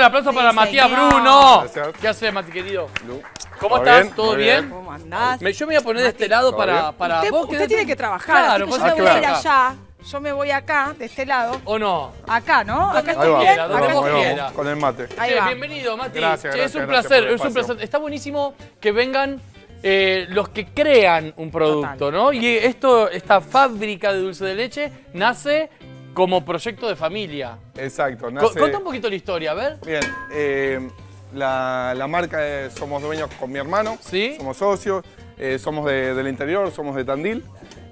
el aplauso Sí, para Matías señor. Bruno. Gracias. ¿Qué haces, Mati, querido? Lu. ¿Cómo ¿Todo estás? bien? ¿Todo bien? bien. ¿Cómo andás? Me- yo me voy a poner de este lado ¿Todo para, para usted vos. usted tiene que trabajar, Claro, así que yo me voy a ir allá. Yo me voy acá, de este lado. ¿O no? Acá, ¿no? Acá estoy bien. Acá estoy bien. con el mate. Ahí Che, va. bienvenido, Mati. Gracias, es un placer, es un placer. Está buenísimo que vengan eh, los que crean un producto, Total. ¿no? Y esto, esta fábrica de dulce de leche nace como proyecto de familia. Exacto, nace... Contá un poquito la historia, a ver. Bien, eh, la, la marca es- somos dueños con mi hermano, Sí. somos socios, eh, somos de- del interior, somos de Tandil.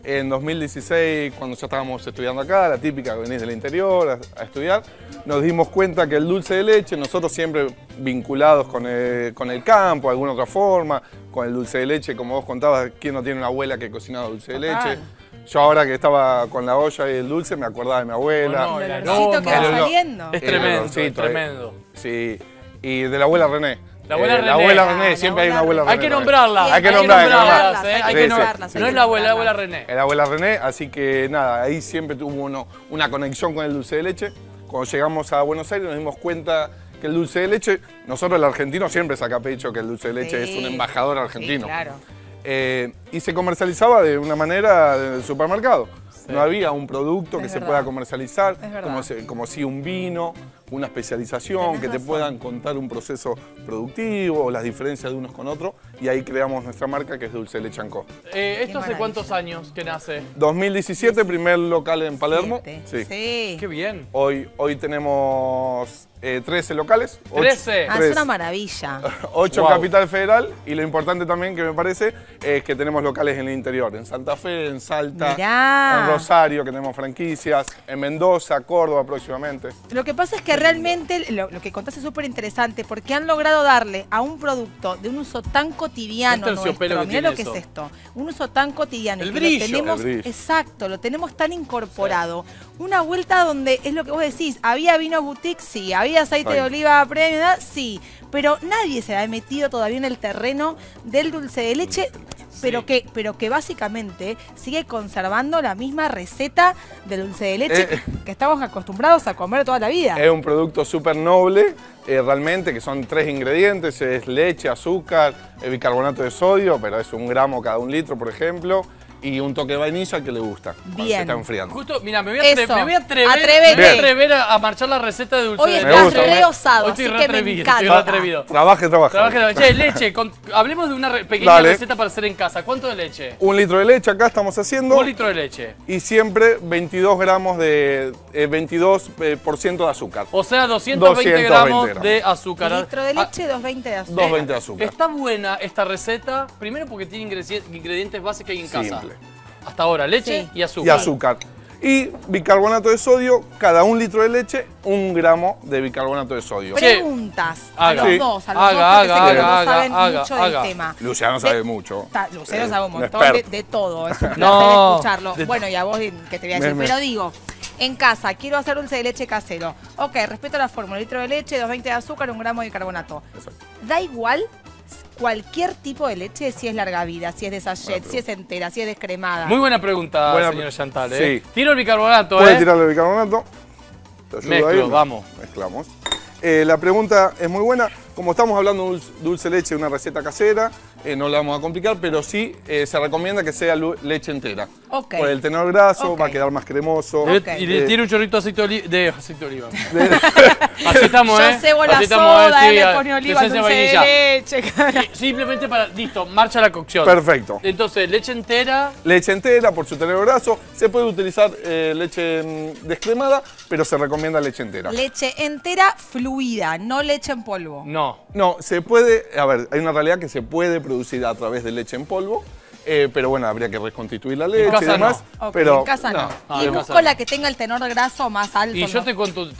En 2016, cuando ya estábamos estudiando acá, la típica venís del interior a, a estudiar, nos dimos cuenta que el dulce de leche, nosotros siempre vinculados con el, con el campo, de alguna otra forma, con el dulce de leche, como vos contabas, ¿quién no tiene una abuela que cocinaba dulce de leche? Yo ahora que estaba con la olla y el dulce me acordaba de mi abuela. No, El olorcito que va saliendo. Es tremendo, es eh. tremendo. Sí, y de la abuela René. Eh, La abuela René. La abuela René, siempre hay una abuela abuela Hay René. que nombrarla. Sí, Hay que nombrar, hay que ¿eh? hay Hay que hay No es la abuela, la abuela. René. La abuela René, así que nada, ahí siempre tuvo uno- una conexión con el dulce de leche. Cuando llegamos a Buenos Aires nos dimos cuenta que el dulce de leche, nosotros el argentino siempre saca pecho que el dulce de leche Sí. es un embajador Sí, argentino. claro. Eh, y se comercializaba de una manera del supermercado. No había un producto Es que se pueda comercializar, como si un vino, una especialización, Tenés que te razón. puedan contar un proceso productivo las diferencias de unos con otros. Y ahí creamos nuestra marca que es Dulce Leche Co. Eh, ¿Esto hace cuántos años que nace? 2017, primer local en Palermo. Sí. Sí. Qué bien. Hoy, hoy tenemos eh, 13 locales. ocho- 13. Ah, es una maravilla. 8 Wow. en Capital Federal y lo importante también que me parece es que tenemos locales en el interior, en Santa Fe, en Salta, Mirá. en Rosario, que tenemos franquicias, en Mendoza, Córdoba próximamente. Lo que pasa es que realmente lo, lo que contás es súper interesante porque han logrado darle a un producto de un uso tan cotidiano terciopelo nuestro, mirá lo que eso. es esto, un uso tan cotidiano El que brillo. lo tenemos, El brillo. exacto, lo tenemos tan incorporado. Una vuelta donde es lo que vos decís, había vino boutique, sí, había aceite de oliva premium, sí, pero nadie se ha metido todavía en el terreno del dulce de leche. Pero, Sí. que, pero que básicamente sigue conservando la misma receta del dulce de leche Eh. que estamos acostumbrados a comer toda la vida. Es un producto súper noble, eh, realmente, que son tres ingredientes, es leche, azúcar, eh, bicarbonato de sodio, pero es un gramo cada un litro, por ejemplo, y un toque de vainilla que le gusta cuando Bien. se está enfriando. Justo, mira, me voy a, atre- Eso. me voy a atrever, me voy a, atrever a, a marchar la receta de dulce Hoy de estás re osado, Hoy así estoy re que me atrevido, encanta. estoy re atrevido. Trabaje, trabaje. Trabaje, che, leche, con- hablemos de una re- pequeña Dale. receta para hacer en casa. ¿Cuánto de leche? Un litro de leche acá estamos haciendo. Un litro de leche. Y siempre 22 gramos de, eh, 22 eh, por ciento de azúcar. O sea, 220, 220 gramos, gramos. de azúcar. litro de Ah, leche, 220 de azúcar. 220 de azúcar. Está buena esta receta, primero porque tiene ingredientes, ingredientes básicos que hay en casa. Hasta ahora, leche Sí. y azúcar. Y azúcar. Y bicarbonato de sodio, cada un litro de leche, un gramo de bicarbonato de sodio. Preguntas a los Sí. dos, a los Haga, dos, porque haga, sé que haga, los dos haga, saben haga, mucho haga. del tema. Luciano sabe mucho. Ta- Eh, sabe un un montón de, todo, es un placer No, escucharlo. de- Bueno, y a vos que te voy a decir, me- pero digo, en casa, quiero hacer dulce de leche casero. Ok, respeto la fórmula, litro de leche, 220 de azúcar, un gramo de bicarbonato. Exacto. Da igual cualquier tipo de leche, si es larga vida, si es de sachet, Buena si es entera, si es descremada. Muy buena pregunta, Buena señor pre- Chantal. ¿eh? Sí. Tiro el bicarbonato, Puede ¿eh? tirarle el bicarbonato. Te ayudo Mezclo, ahí. vamos. Mezclamos. Eh, la pregunta es muy buena. Como estamos hablando de dulce leche, una receta casera, eh, no la vamos a complicar, pero sí eh, se recomienda que sea leche entera. Ok. Por el tenor graso, va a quedar más cremoso. Debe- Ok. Y le Eh, tiro un chorrito de aceite de oliva. De aceite de oliva. Así estamos, Yo ¿eh? cebo la Así estamos, soda, ¿eh? le pone oliva dulce de leche. cara. Simplemente para. Listo, marcha la cocción. Perfecto. Entonces, leche entera. Leche entera por su tenor graso. Se puede utilizar eh, leche mm, descremada, pero se recomienda leche entera. Leche entera fluida, no leche en polvo. No. No, se puede, a ver, hay una realidad que se puede producir a través de leche en polvo, eh, pero bueno, habría que reconstituir la leche casa y demás. no. Pero en casa no. Ah, y busco la que tenga el tenor graso más alto. Y yo ¿no? te,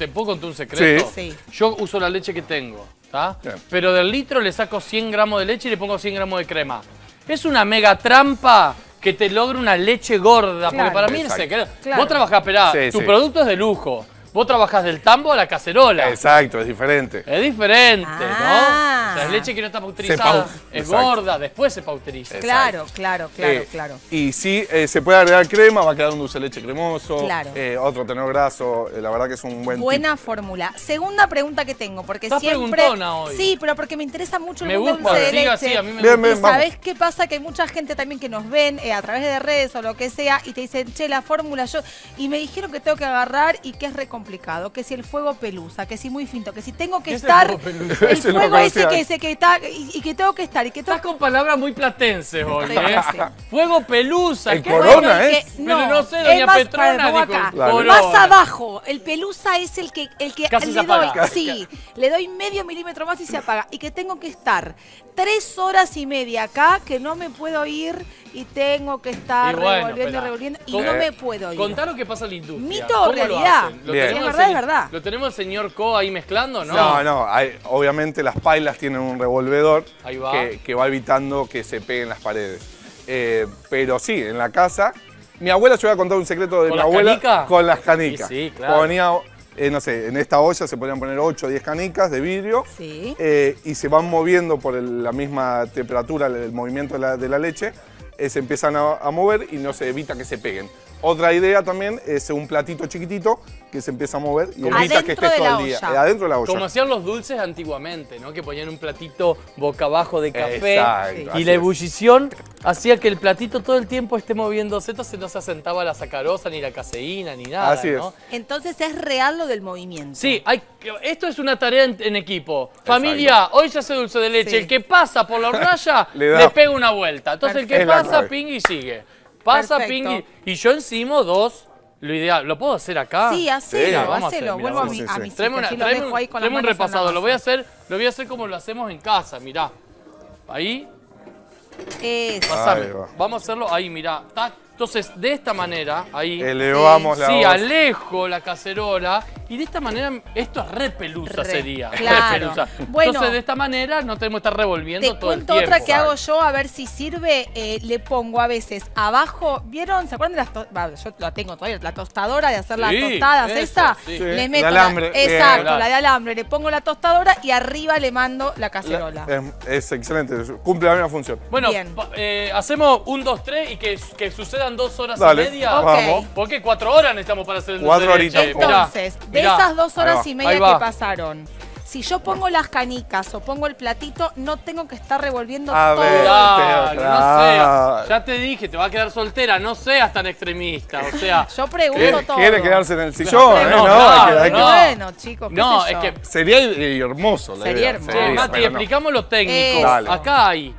puedo contar un secreto. Sí. Yo uso la leche que tengo, ¿está? Pero del litro le saco 100 gramos de leche y le pongo 100 gramos de crema. Es una mega trampa que te logra una leche gorda. porque para mí es secreto. Claro. Vos trabajás, esperá, Sí, tu sí. producto es de lujo. Vos trabajás del tambo a la cacerola. Exacto, es diferente. Es diferente, Ah. ¿no? O sea, es leche que no está pauterizada. pau- es Exacto. gorda, después se pauteriza. Claro, claro, claro, Eh, claro. Y sí, eh, se puede agregar crema, va a quedar un dulce de leche cremoso. Claro. eh, otro tenor graso, eh, la verdad que es un buen Buena tip. fórmula. Segunda pregunta que tengo, porque Estás siempre. preguntona hoy. Sí, pero porque me interesa mucho el Me gusta, dulce de leche. así, a mí me Bien, gusta. bien, Y vamos. sabés qué pasa, que hay mucha gente también que nos ven eh, a través de redes o lo que sea y te dicen, che, la fórmula yo. Y me dijeron que tengo que agarrar y que es re complicado, que si el fuego pelusa, que si muy finto, que si tengo que ¿Qué es el estar. fuego? El Ese no fuego ese que, ese que está y, y que tengo que estar y que Estás con palabras muy platenses hoy, ¿eh? Fuego pelusa. El ¿qué? corona, ¿eh? que- Pero no sé, es doña más- Petrona dijo acá. Claro. Más abajo, el pelusa es el que, el que Casi le se apaga. doy, sí, le doy medio milímetro más y se apaga. Y que tengo que estar tres horas y media acá, que no me puedo ir y tengo que estar Y bueno, revolviendo y espera. revolviendo y no me puedo ir. Contá lo que pasa en la industria. Mito o ¿Cómo lo realidad. hacen? ¿Lo Bien. Es verdad, es verdad. ¿Lo tenemos el señor Co ahí mezclando? No, No, no, hay- obviamente las pailas tienen un revolvedor Ahí va. Que, que va evitando que se peguen las paredes. Eh, pero sí, en la casa, mi abuela, yo voy a contar un secreto de ¿Con mi las abuela canicas? con las canicas. Sí, sí, claro. Ponía, eh, no sé, en esta olla se podían poner 8 o 10 canicas de vidrio Sí. eh, y se van moviendo por el- la misma temperatura, el, el movimiento de la, de la leche, eh, se empiezan a, a mover y no se evita que se peguen. Otra idea también es un platito chiquitito que se empieza a mover y evita que estés todo el día. olla. Eh, adentro de la olla. Como hacían los dulces antiguamente, ¿no? Que ponían un platito boca abajo de café. Exacto, Y la es. ebullición hacía que el platito todo el tiempo esté moviéndose, entonces no se asentaba la sacarosa, ni la caseína, ni nada. Así es. Entonces es real lo del movimiento. Sí, hay, esto es una tarea en, en equipo. Familia, hoy se hace dulce de leche. Sí. El que pasa por la hornalla Le le, da. pega una vuelta. Entonces el que Es pasa, ping y sigue. Pasa, Perfecto. y, yo encima dos. Lo ideal, ¿lo puedo hacer acá? Sí, hacelo, Sí, vamos a hacelo. Vuelvo a mi, a mi Sí, Traeme, sitio, una- así lo traeme dejo un- ahí con repasado, lo voy a hacer, lo voy a hacer como lo hacemos en casa, mirá. Ahí, Eso. pasame. Ahí va. Vamos a hacerlo ahí, mirá. Tac. Entonces, de esta manera, ahí. Elevamos la Sí, alejo la cacerola y de esta manera esto es re pelusa Re, sería. re claro. pelusa. Bueno. Entonces de esta manera no tenemos que estar revolviendo Te todo el cuento tiempo. otra que hago yo a ver si sirve. Eh, le pongo a veces abajo, ¿vieron? ¿Se acuerdan de las to- va, Yo la tengo todavía, la tostadora de hacer las Sí, tostadas, eso, esa. sí. Le de meto alambre, la, bien. exacto, la de alambre. Le pongo la tostadora y arriba le mando la La- cacerola. es, es excelente, cumple la misma función. Bueno, eh, hacemos un, dos, tres y que, que sucedan dos horas Dale, y media. Ok. vamos. ¿Por qué? Cuatro horas necesitamos para hacer el Cuatro horitas. Entonces, de mirá. esas dos horas va, y media que pasaron, si yo pongo las canicas o pongo el platito, no tengo que estar revolviendo A todo. ver. Dale, no Claro. seas. Ya te dije, te va a quedar soltera, no seas tan extremista. O sea. Yo pregunto Quiere, todo. quiere quedarse en el sillón, ¿eh? No, No, claro, hay que- hay que- no. Bueno, chicos, qué No, sé es que Sería eh, hermoso. la Sería idea, hermoso. Sí, Mati, no. explicamos lo técnico. Dale. Acá hay,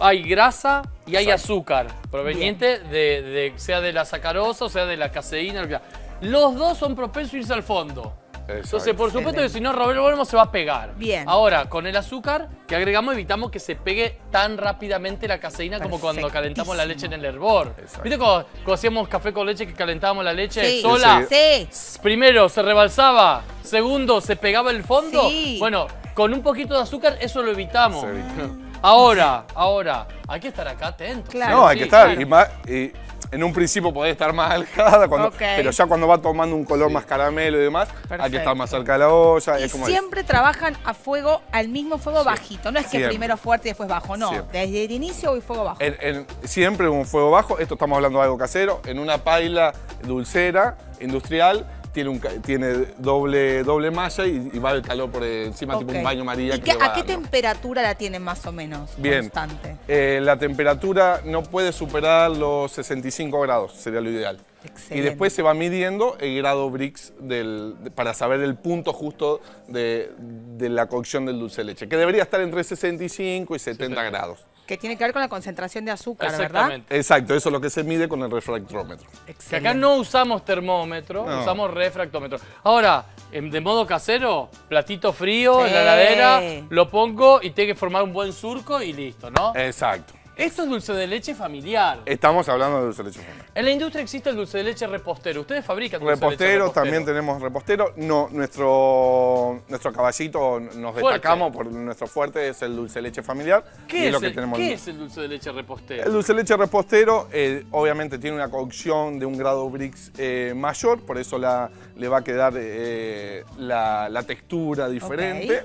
hay grasa y hay Exacto. azúcar, proveniente de, de- sea de la sacarosa o sea de la caseína. lo que sea. Los dos son propensos a irse al fondo. Entonces, por supuesto que si no revolvemos se va a pegar. Bien. Ahora, con el azúcar que agregamos evitamos que se pegue tan rápidamente la caseína como cuando calentamos la leche en el hervor. Exacto. ¿Viste cuando, cuando hacíamos café con leche que calentábamos la leche Sí. sola? Sí. Primero, se rebalsaba. Segundo, se pegaba el fondo. Sí. Bueno, con un poquito de azúcar eso lo evitamos. Se evita. Ahora, ahora, hay que estar acá atentos. Claro. No, hay Sí, que estar. claro. Y más- y en un principio podés estar más alejada, cuando, pero ya cuando va tomando un color más caramelo y demás, hay Perfecto. que estar más cerca de la olla. Y es como siempre trabajan a fuego, al mismo fuego bajito. No es que Siempre. primero fuerte y después bajo, no. Siempre. Desde el inicio fuego bajo. En- en- siempre un fuego bajo, esto estamos hablando de algo casero, en una paila dulcera, industrial, tiene, un, tiene doble, doble malla y, y va el calor por encima, tipo un baño María. ¿Y que qué- va a qué dando. temperatura la tienen más o menos? Bien. Constante. Eh, la temperatura no puede superar los 65 grados, sería lo ideal. Excelente. Y después se va midiendo el grado Brix del- de- para saber el punto justo de, de la cocción del dulce de leche, que debería estar entre 65 y 70 grados. Que tiene que ver con la concentración de azúcar, ¿verdad? Exactamente. Exacto, eso es lo que se mide con el refractómetro. Que acá no usamos termómetro, No. usamos refractómetro. Ahora, en- de modo casero, platito frío en la heladera, lo pongo y tiene que formar un buen surco y listo, ¿no? Exacto. Esto es dulce de leche familiar. Estamos hablando de dulce de leche familiar. En la industria existe el dulce de leche repostero. Ustedes fabrican dulce repostero, de leche repostero. también tenemos repostero. No, nuestro, nuestro caballito nos Fuerte. destacamos por nuestro fuerte es el dulce de leche familiar. ¿Qué, es, lo que el, tenemos qué es el dulce de leche repostero? El dulce de leche repostero eh, obviamente tiene una cocción de un grado Brix eh, mayor, por eso la, le va a quedar eh, la, la textura diferente.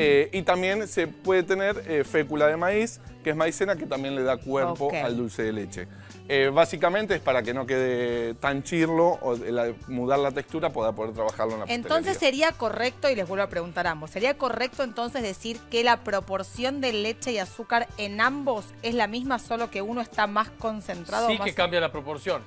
Eh, y también se puede tener eh, fécula de maíz, que es maicena, que también le da cuerpo al dulce de leche. Eh, básicamente es para que no quede tan chirlo o la- mudar la textura, pueda poder trabajarlo en la Entonces pastelería. sería correcto, y les vuelvo a preguntar a ambos, ¿sería correcto entonces decir que la proporción de leche y azúcar en ambos es la misma, solo que uno está más concentrado? Sí más que cambia la proporción.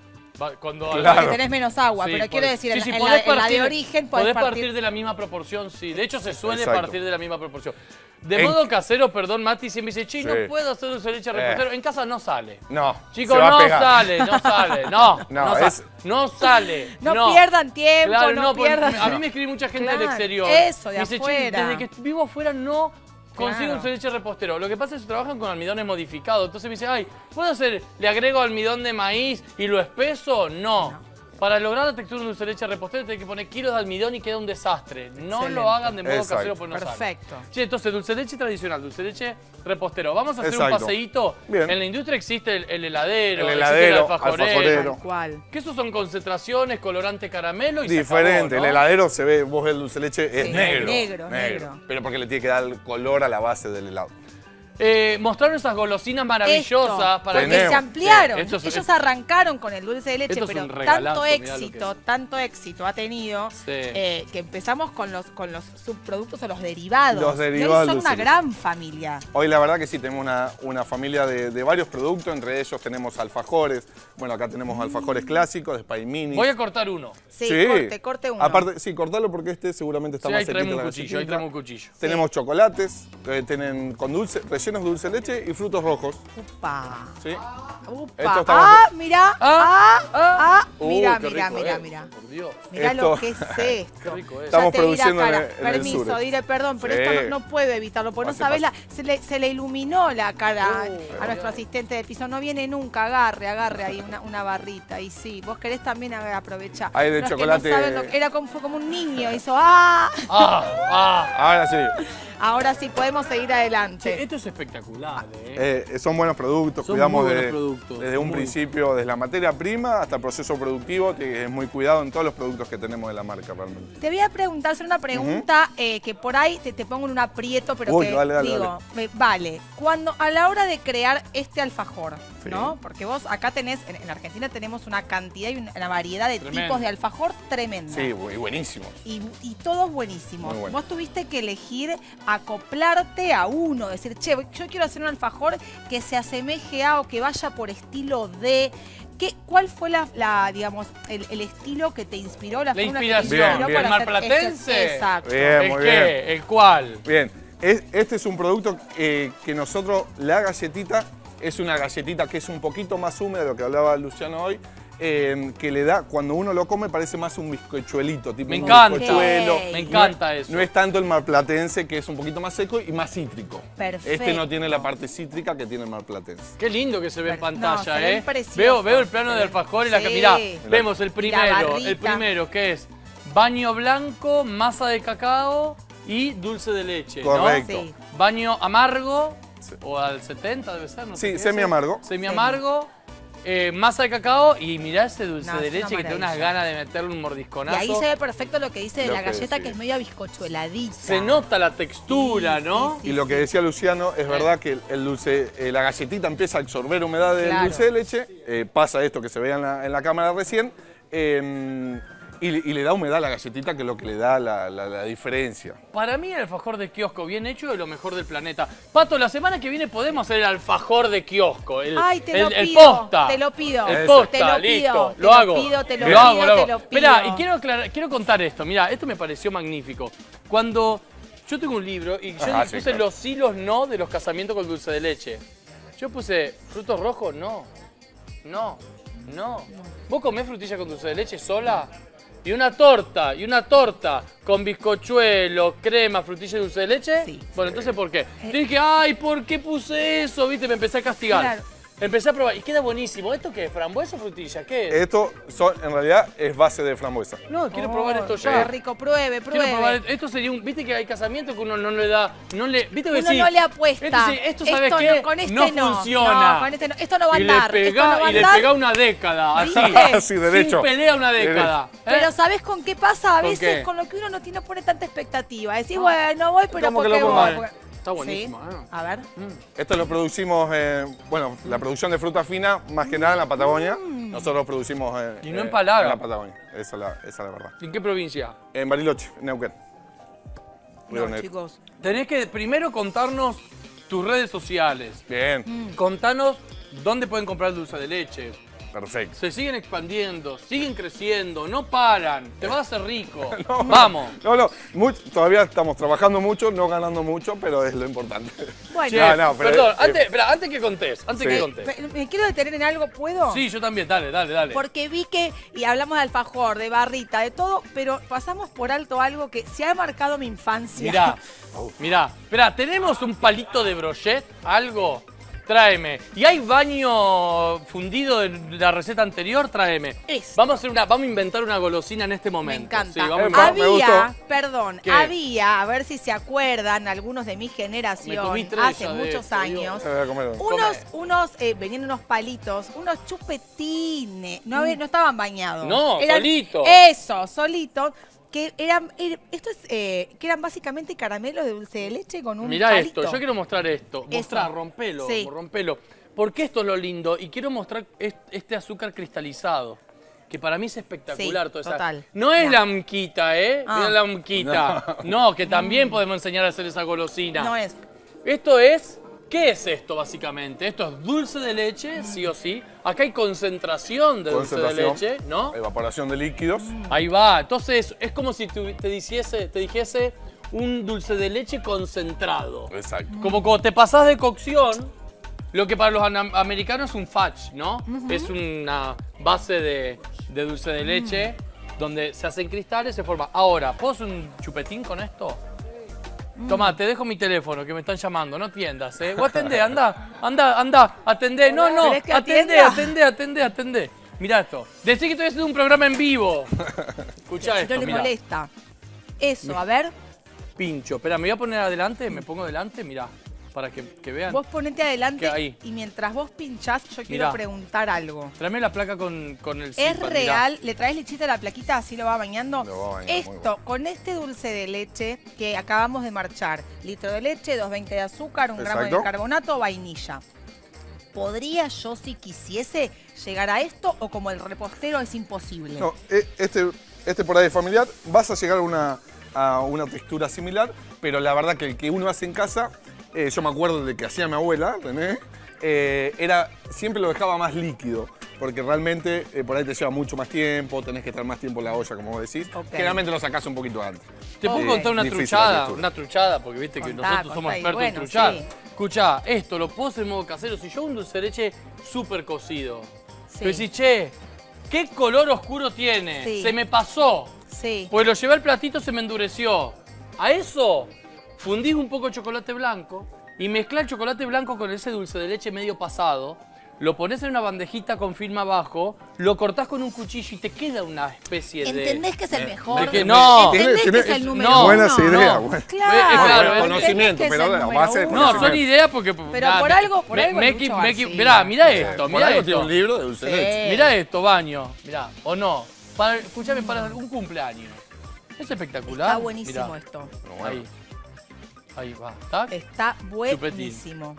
Cuando Claro. que tenés menos agua, Sí, pero quiero decir, sí, en, sí, en podés la, en la de partir- origen podés, podés partir... partir de la misma proporción, sí. De hecho, se suele Exacto. partir de la misma proporción. De En- modo casero, perdón, Mati siempre dice, che, no puedo hacer dulce de leche repostero. En casa no sale. No, Chicos, no sale, no sale, no, no, No, sa- es- no sale. No pierdan tiempo, Claro, no pierdan- A mí me escribe mucha gente del exterior. eso, de Me dice, "Che, afuera". desde que vivo afuera no consigo Claro. de leche repostero. Lo que pasa es que trabajan con almidones modificados. Entonces me dice, ay, ¿puedo hacer, le agrego almidón de maíz y lo espeso? No. Para lograr la textura de un dulce de leche repostero tenés que poner kilos de almidón y queda un desastre. No Excelente. lo hagan de modo Exacto. casero porque no sale. Perfecto. Che, entonces dulce de leche tradicional, dulce de leche repostero. Vamos a hacer un paseíto. Bien. En la industria existe el, el heladero, El existe heladero, alfajorero. alfajorero. Tal cual. Que esos son concentraciones, colorante caramelo y se Diferente, acabó, ¿no? el heladero se ve, vos ves el dulce de leche, es Sí, negro, negro, negro. Pero porque le tiene que dar el color a la base del helado. Eh, mostraron esas golosinas maravillosas Esto, para porque Tenemos. se ampliaron. Sí, es- Ellos arrancaron con el dulce de leche, pero regalazo, tanto que éxito, tanto éxito ha tenido Sí. eh, que empezamos con los con los subproductos o los derivados. Los derivados son una gran familia. Hoy la verdad que sí tenemos una, una familia de, de varios productos, entre ellos tenemos alfajores, bueno acá tenemos alfajores clásicos, de Spy Mini. Voy a cortar uno. Sí, corte, corte uno. Aparte, sí, cortalo porque este seguramente está Sí, más ahí traemos cerquita un de la cuchillo, ahí traemos un cuchillo. Tenemos chocolates, que tienen con dulce, rellenos de dulce de leche y frutos rojos. Upa. ¿sí? Upa. Esto Ah, mira. Ah, Ah, ah. Uh, mira, mira, mira, mira. Por Dios. Mirá Esto- lo que es esto. Qué rico es. Ya Estamos te vi la produciendo en cara. el- en el Permiso, sur. dile perdón, pero Sí. esto no, no puedo evitarlo, porque no Pase, sabes, la, se, le, se le iluminó la cara Uh, a nuestro asistente de piso. No viene nunca, agarre, agarre ahí una, una barrita. Y sí, vos querés también aprovechar. Hay de Los que no chocolate- saben lo que- era como, fue como un niño, hizo ¡ah! Ah, ah. Ahora sí, Ahora sí, podemos seguir adelante. esto es espectacular, ¿eh? eh, son buenos productos, Son cuidamos buenos de- productos, desde un muy. principio, desde la materia prima hasta el proceso productivo, que es muy cuidado en todos los productos que tenemos de la marca realmente. Te voy a preguntar, hacer una pregunta eh, que por ahí te, te pongo en un aprieto, pero Uy, que dale, dale, digo, me- vale, cuando a la hora de crear este alfajor, Sí. ¿no? Porque vos acá tenés, en, en Argentina tenemos una cantidad y una, variedad de Tremendo. tipos de alfajor tremenda. Sí, y buenísimos. Y, y todos buenísimos. Bueno. Vos tuviste que elegir acoplarte a uno, decir, che, yo quiero hacer un alfajor que se asemeje a o que vaya por estilo de. ¿Qué, ¿Cuál fue la, la, digamos, el, el estilo que te inspiró? La, La fórmula que te inspiración. inspiró Bien, para ¿El hacer marplatense? este- Exacto. Bien, ¿El muy qué? bien. ¿El cuál? Bien, es- este es un producto eh, que nosotros, la galletita, es una galletita que es un poquito más húmeda de lo que hablaba Luciano hoy, eh, que le da, cuando uno lo come parece más un bizcochuelito, tipo Me un encanta. bizcochuelo. Me No encanta es- eso. No es tanto el marplatense, que es un poquito más seco y más cítrico. Perfecto. Este no tiene la parte cítrica que tiene el marplatense. Qué lindo que se ve en no, pantalla, se ven ¿eh? Veo, veo el plano del alfajor y la que mirá, vemos el primero, el primero que es baño blanco, masa de cacao y dulce de leche, ¿no? Correcto. Sí. Baño amargo o al 70 debe ser, no sé Sí, qué es. semi-amargo. Semi amargo. Eh, masa de cacao y mirá ese dulce No, de leche que te da unas ganas de meterle un Y mordisconazo. ahí se ve perfecto lo que dice de Lo la que galleta, que es medio bizcochueladita. Se nota la textura, Sí, ¿no? sí, Y lo que decía Luciano, es verdad que el dulce, eh, la galletita empieza a absorber humedad del Claro. dulce de leche, eh, pasa esto que se veía en la, en la cámara recién, eh, y, le- y le da humedad a la galletita, que es lo que le da la, la- la diferencia. Para mí el alfajor de kiosco bien hecho es lo mejor del planeta. Pato, la semana que viene podemos hacer el alfajor de kiosco. El, Ay, te el, lo el pido, posta. te lo pido. El posta, Te lo listo. pido, te lo lo hago. pido, te lo lo hago, pido, lo hago. te lo Esperá, pido. y quiero, aclarar- quiero contar esto. Mira, esto me pareció magnífico. Cuando yo tengo un libro y yo Ah, puse sí, claro. los sí, los no de los casamientos con dulce de leche. Yo puse frutos rojos, no. No. No. ¿Vos comés frutilla con dulce de leche sola? Y una torta, y una torta con bizcochuelo, crema, frutilla y dulce de leche. Sí. Bueno, entonces, ¿por qué? Yo dije, ay, ¿por qué puse eso? Viste, me empecé a castigar. Claro. Empecé a probar y queda buenísimo. ¿Esto qué es? ¿Frambuesa o frutilla? ¿Qué es? Esto son, en realidad es base de frambuesa. No, quiero probar esto ya. Qué rico, pruebe, Quiero pruebe. probar esto sería un, viste que hay casamientos que uno no le da, no le, viste que Uno sí, no le apuesta. Esto, sí, esto ¿sabes Esto qué? no, con este no. funciona. No, con este no. Esto no va a y andar, Le esto pega, no va a y le pega una década, así. Así, derecho. Sin pelea una década. ¿eh? Pero ¿sabes con qué pasa? A ¿Con veces con lo que uno no tiene no pone tanta expectativa. Decís, bueno, voy, pero ¿Cómo que ¿por qué lo voy? Está buenísimo, Sí. ¿eh? A ver. Esto lo producimos, eh, bueno, la producción de fruta fina, más que nada en la Patagonia. Nosotros lo producimos eh, Y no eh, en Palaga. en la Patagonia. Esa es la, esa es la verdad. ¿En qué provincia? En Bariloche, Neuquén. No, Negro. chicos. Tenés que primero contarnos tus redes sociales. Bien, Mm. Contanos dónde pueden comprar dulce de leche. Perfecto. Se siguen expandiendo, siguen creciendo, no paran. Te vas a hacer rico. Vamos. No, no, muy- todavía estamos trabajando mucho, no ganando mucho, pero es lo importante. Bueno, No, no, pero- perdón, eh, antes, espera, antes que contés, antes Sí. que contés. pe- me quiero detener en algo, ¿puedo? Sí, yo también, dale, dale, dale. Porque vi que, y hablamos de alfajor, de barrita, de todo, pero pasamos por alto algo que se ha marcado mi infancia. Mirá, mirá. Espera, ¿tenemos un palito de brochet? ¿Algo? Tráeme. ¿Y hay baño fundido de la receta anterior? Tráeme. Esto. Vamos a hacer una, vamos a inventar una golosina en este Me momento. encanta. Sí, vamos a inventar- me había, gustó. perdón, ¿Qué? había, a ver si se acuerdan, algunos de mi Me generación, comí tres hace muchos esto, años, unos, Come. unos, eh, venían unos palitos, unos chupetines, no estaban bañados. No, solitos. Eso, solitos, que eran, er- esto es, eh, que eran básicamente caramelos de dulce de leche con un Mirá palito. esto, yo quiero mostrar esto. Mostrá, Eso. rompelo, Sí. rompelo. Porque esto es lo lindo y quiero mostrar est- este azúcar cristalizado. Que para mí es espectacular. Sí, toda esa- total. No es No. la mquita, ¿eh? Ah. Es la mquita. No. que también podemos enseñar a hacer esa golosina. No es. Esto es. ¿Qué es esto básicamente? Esto es dulce de leche, sí o sí. Acá hay concentración de dulce de leche, ¿no? Evaporación de líquidos. Ahí va. Entonces es como si te dijese, te dijese un dulce de leche concentrado. Exacto. Como cuando te pasás de cocción, lo que para los americanos es un fudge, ¿no? Es una base de, de dulce de leche donde se hacen cristales, se forma. Ahora, ¿puedo hacer un chupetín con esto? Tomá, te dejo mi teléfono que me están llamando, no atiendas, ¿eh? O atendé, anda, anda, anda, atendé, no, no, ¿Querés que atendé, atienda? atendé, atendé, atendé. Mirá esto, decí que estoy haciendo un programa en vivo. Escuchá No esto, le mirá. molesta. Eso, a ver, Pincho, espera, me voy a poner adelante, me pongo adelante, mirá, para que, que vean. vos ponete adelante y mientras vos pinchás, yo quiero Mirá. preguntar algo. Tráeme la placa con, con el ¿Es real? ¿Le traes lechita a la plaquita así lo va bañando? Lo va bañando, Esto, con este dulce de leche que acabamos de marchar, litro de leche, 220 de azúcar, un gramo de carbonato, vainilla. ¿Podría yo, si quisiese, llegar a esto o como el repostero es imposible? No, e- este, este por ahí es familiar, vas a llegar a una, a una textura similar, pero la verdad que el que uno hace en casa, eh, yo me acuerdo de que hacía mi abuela, René, eh, era, siempre lo dejaba más líquido, porque realmente eh, por ahí te lleva mucho más tiempo, tenés que estar más tiempo en la olla, como vos decís. Generalmente lo sacás un poquito antes. ¿Te puedo contar una truchada? Una truchada, porque viste que Contá, nosotros somos expertos bueno, en truchar. sí. Escuchá, esto lo puedo hacer en modo casero. Si yo un dulce de leche súper cocido. Sí. Pero decís, che, ¿qué color oscuro tiene? Sí. Se me pasó. Sí. Pues lo llevé al platito, se me endureció. A eso, fundís un poco de chocolate blanco y mezclás el chocolate blanco con ese dulce de leche medio pasado. Lo pones en una bandejita con film abajo, lo cortás con un cuchillo y te queda una especie de... ¿Entendés que es el mejor? de que no. ¿Entendés que es el número no, uno? Buenas ideas, no. Claro, Eh, claro, ¿entendés conocimiento, pero la base de? No, son ideas porque... Pero por algo- por algo me, Lucho me- García. Mirá, mirá esto, mirá esto. tiene un libro de dulce de Sí. leche. Mirá esto, baño. Mirá, o no. Para, escúchame, para un cumpleaños. Es espectacular. Está buenísimo Mirá. esto. Ahí. Ahí va. ¿Tac? Está buenísimo.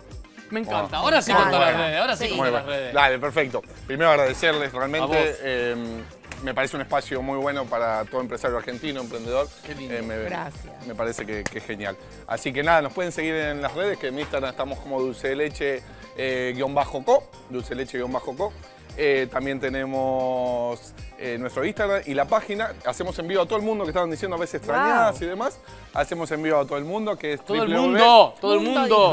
Me encanta. Wow. Ahora sí contá las redes. Ahora sí, Sí. las redes. Dale, perfecto. Primero agradecerles A realmente. vos. eh, me parece un espacio muy bueno para todo empresario argentino, emprendedor. Qué lindo. Eh, me, Gracias. Me parece que, que es genial. Así que nada, nos pueden seguir en las redes, que en Instagram estamos como dulce de leche eh, guion bajo co, dulce de leche guion bajo co. Eh, también tenemos eh, nuestro Instagram y la página. Hacemos envío a todo el mundo que estaban diciendo a veces extrañadas Wow. y demás. Hacemos envío a todo el mundo, que es Todo el mundo, todo el Mundo mundo.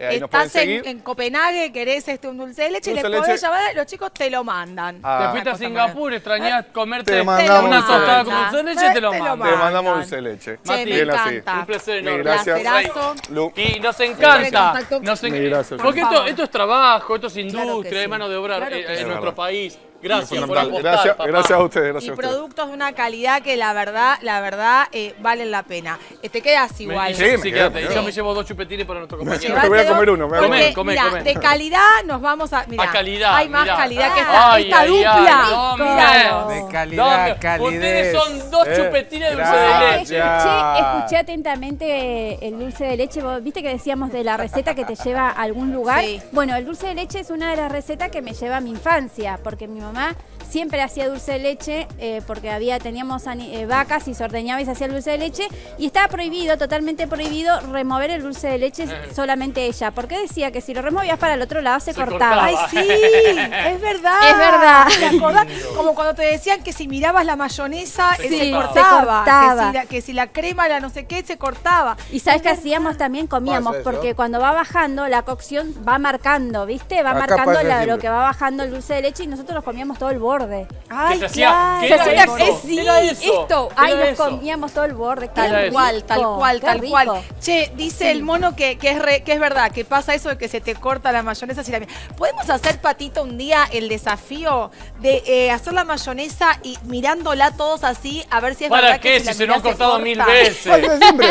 Eh, ahí nos pueden estás en, seguir. en Copenhague, querés este, un dulce de leche, Dulce le de podés leche. llamar, los chicos te lo mandan. Ah. Te fuiste a Singapur, extrañás comerte Te mandamos una dulce de tostada leche. con dulce de leche, te lo Te lo mando. Te mandamos dulce de leche. Che, me Bien así. encanta. Un placer enorme. gracias. Placerazo. Lu. Y nos encanta. contacto. Nos en- Mil gracias. Porque Por esto, favor. esto es trabajo, esto es Claro industria, que sí. mano de obra Claro eh, que en sí. nuestro país. Gracias por apostar, Gracias, papá. gracias a ustedes. Y Gracias a ustedes. productos de una calidad que la verdad, la verdad, eh, valen la pena. Eh, te quedas Me- igual. Sí, me sí, quedo, quédate. me Yo quedo. me llevo dos chupetines para nuestro compañero. Me voy a comer uno, me Porque, comer. Come, mira, come. de calidad nos vamos a. Mirá, A calidad, Hay más mirá. calidad que esta, Ay, esta ay, dupla. ay, no. De calidad, calidez. Ustedes son dos Eh, chupetines de dulce de leche. escuché, escuché atentamente el dulce de leche. Vos Viste que decíamos de la receta que te lleva a algún lugar. Sí. Bueno, el dulce de leche es una de las recetas que me lleva a mi infancia, porque mi mamá 什么？Siempre hacía dulce de leche, eh, porque había teníamos eh, vacas y se ordeñaba y se hacía el dulce de leche, y estaba prohibido, totalmente prohibido, remover el dulce de leche solamente ella, porque decía que si lo removías para el otro lado se, Se cortaba. Ay, sí, es verdad. Es verdad. ¿Te acordás? Como cuando te decían que si mirabas la mayonesa Se eh, se, cortaba. cortaba. Se cortaba. Que, si la, que si la crema, la no sé qué, se cortaba. Y sabes qué hacíamos también, comíamos, eso. porque cuando va bajando la cocción va marcando, ¿viste? Va Acá marcando la- lo que va bajando el dulce de leche y nosotros nos comíamos todo el borde. Ay, se hacía- claro. ¿qué Se hacía es- ¿Qué era eso? esto. ¿Qué Ay, nos eso? comíamos todo el borde. Tal Era cual, tal cual, tal rico. cual. Che, dice el mono que, que es re- que es verdad, que pasa eso de que se te corta la mayonesa. Si la... ¿Podemos hacer, Patito, un día el desafío de eh, hacer la mayonesa y mirándola todos así, a ver si es ¿Para verdad qué? que Si la se nos han cortado corta? mil veces.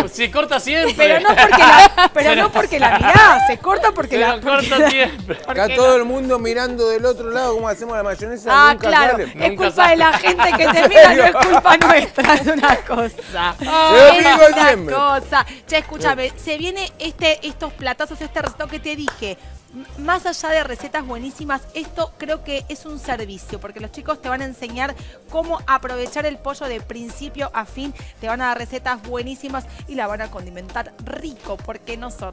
Si corta siempre. Pero no porque la, pero no porque la mirás, se corta porque Se la... corta siempre. Acá todo el mundo mirando del otro lado cómo hacemos la mayonesa. Ah, nunca claro, es culpa de la gente que te mira, no es culpa nuestra, es una cosa. Es una cosa. Che, escúchame, se viene este, estos platazos, este recetado que te dije. Más allá de recetas buenísimas, esto creo que es un servicio, porque los chicos te van a enseñar cómo aprovechar el pollo de principio a fin, te van a dar recetas buenísimas y la van a condimentar rico, porque nosotros